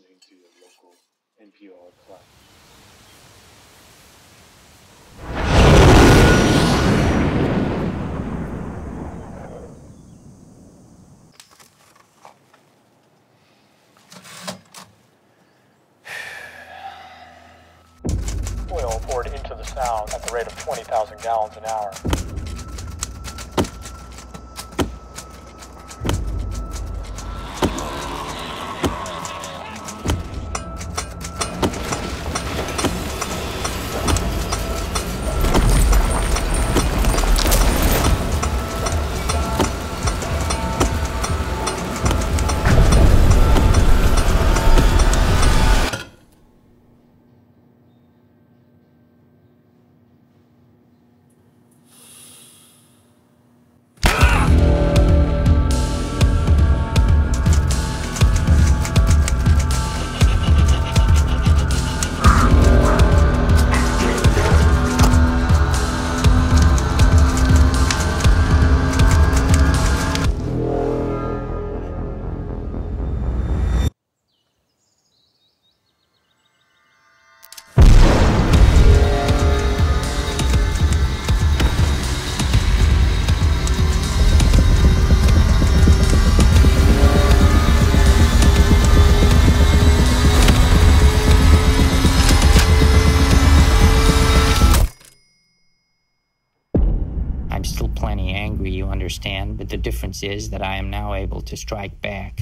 listening to your local NPR class. Oil poured into the sound at the rate of 20,000 gallons an hour. I'm still plenty angry, you understand, but the difference is that I am now able to strike back.